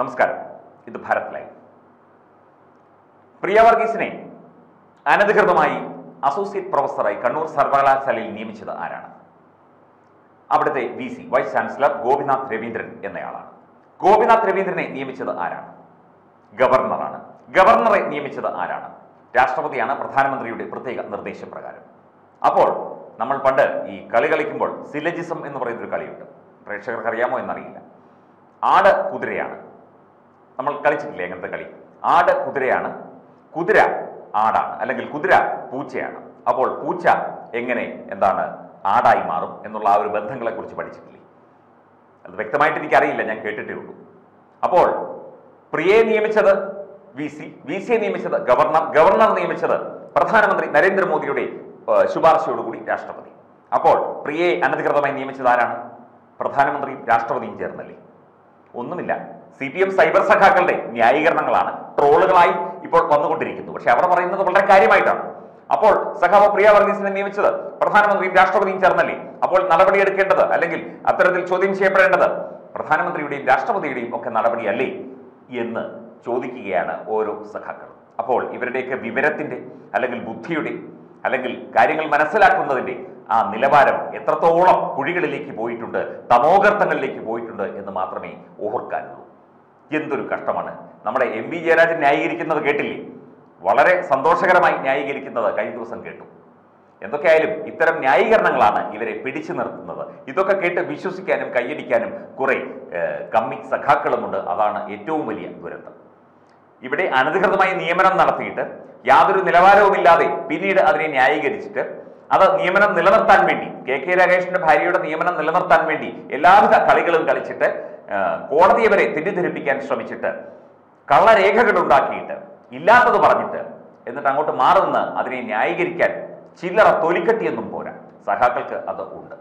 നമസ്കാരം. ഇത് ഭാരത് ലൈവ്. പ്രിയ വർഗീസിനെ അനധികൃതമായി അസോസിയേറ്റ് പ്രൊഫസറായി കണ്ണൂർ സർവകലാശാലയിൽ നിയമിച്ചത് ആരാണ്? അവിടുത്തെ V C vice chancellor Gopinath Raveendran എന്നയാളാണ്. ഗോപിനാഥ് രവീന്ദ്രനെ നിയമിച്ചത് ആരാണ്? ഗവർണറാണ്. ഗവർണറെ നിയമിച്ചത് ആരാണ്? രാഷ്ട്രപതിയാണ് പ്രധാനമന്ത്രിയുടെ പ്രത്യേക നിർദ്ദേശപ്രകാരം. അപ്പോൾ നമ്മൾ പണ്ട് ഈ കളി കളിക്കുമ്പോൾ സിലജിസം എന്ന് പറയുന്നൊരു കളിയുണ്ട്. പ്രേക്ഷകർക്ക് അറിയാമോ എന്നറിയില്ല. ആട് കുതിരയാണ്. നമ്മൾ കളിച്ചിട്ടില്ലേ അങ്ങനത്തെ കളി? ആട് കുതിരയാണ്. കുതിര ആടാണ്. അല്ലെങ്കിൽ കുതിര പൂച്ചയാണ്. അപ്പോൾ പൂച്ച എങ്ങനെ എന്താണ് ആടായി മാറും എന്നുള്ള ആ ഒരു ബന്ധങ്ങളെ കുറിച്ച് പഠിച്ചിട്ടില്ലേ? അത് വ്യക്തമായിട്ട് എനിക്കറിയില്ല ഞാൻ കേട്ടിട്ടേ ഉള്ളൂ. അപ്പോൾ പ്രിയെ നിയമിച്ചത് വി സി വി സിയെ നിയമിച്ചത് ഗവർണർ ഗവർണർ നിയമിച്ചത് പ്രധാനമന്ത്രി നരേന്ദ്രമോദിയുടെ ശുപാർശയോടുകൂടി രാഷ്ട്രപതി. അപ്പോൾ പ്രിയെ അനധികൃതമായി നിയമിച്ചത് ആരാണ്? പ്രധാനമന്ത്രിയും രാഷ്ട്രപതിയും ചേർന്നല്ലേ? ഒന്നുമില്ല. സി പി എം സൈബർ സഖാക്കളുടെ ന്യായീകരണങ്ങളാണ്. ട്രോളുകളായി ഇപ്പോൾ വന്നുകൊണ്ടിരിക്കുന്നു. പക്ഷെ അവർ പറയുന്നത് വളരെ കാര്യമായിട്ടാണ്. അപ്പോൾ സഖാവ് പ്രിയ വർഗീസിനെ നിയമിച്ചത് പ്രധാനമന്ത്രിയും രാഷ്ട്രപതിയും ചേർന്നല്ലേ? അപ്പോൾ നടപടിയെടുക്കേണ്ടത് അല്ലെങ്കിൽ അത്തരത്തിൽ ചോദ്യം ചെയ്യപ്പെടേണ്ടത് പ്രധാനമന്ത്രിയുടെയും രാഷ്ട്രപതിയുടെയും ഒക്കെ നടപടിയല്ലേ എന്ന് ചോദിക്കുകയാണ് ഓരോ സഖാക്കളും. അപ്പോൾ ഇവരുടെയൊക്കെ വിവരത്തിന്റെ അല്ലെങ്കിൽ ബുദ്ധിയുടെ അല്ലെങ്കിൽ കാര്യങ്ങൾ മനസ്സിലാക്കുന്നതിന്റെ ആ നിലവാരം എത്രത്തോളം കുഴികളിലേക്ക് പോയിട്ടുണ്ട് തമോഗർത്തങ്ങളിലേക്ക് പോയിട്ടുണ്ട് എന്ന് മാത്രമേ ഓർക്കാനുള്ളൂ. എന്തൊരു കഷ്ടമാണ്. നമ്മുടെ എം വി ജയരാജൻ ന്യായീകരിക്കുന്നത് കേട്ടില്ലേ? വളരെ സന്തോഷകരമായി ന്യായീകരിക്കുന്നത് കഴിഞ്ഞ ദിവസം കേട്ടു. എന്തൊക്കെയായാലും ഇത്തരം ന്യായീകരണങ്ങളാണ് ഇവരെ പിടിച്ചു നിർത്തുന്നത്. ഇതൊക്കെ കേട്ട് വിശ്വസിക്കാനും കൈയടിക്കാനും കുറെ കമ്മി സഖാക്കളുമുണ്ട്. അതാണ് ഏറ്റവും വലിയ ദുരന്തം. ഇവിടെ അനധികൃതമായി നിയമനം നടത്തിയിട്ട് യാതൊരു നിലവാരവുമില്ലാതെ പിന്നീട് അതിനെ ന്യായീകരിച്ചിട്ട് അത് നിയമനം നിലനിർത്താൻ വേണ്ടി കെ കെ രാഗേഷിന്റെ ഭാര്യയുടെ നിയമനം നിലനിർത്താൻ വേണ്ടി എല്ലാവിധ കളികളും കളിച്ചിട്ട് കോടതിയെ വരെ തെറ്റിദ്ധരിപ്പിക്കാൻ ശ്രമിച്ചിട്ട് കള്ളരേഖകൾ ഉണ്ടാക്കിയിട്ട് ഇല്ലാത്തത് പറഞ്ഞിട്ട് എന്നിട്ട് അങ്ങോട്ട് മാറുന്ന അതിനെ ന്യായീകരിക്കാൻ ചില്ലറ തൊലിക്കട്ടിയെന്നും പോരാ. സഖാക്കൾക്ക് അത് ഉണ്ട്.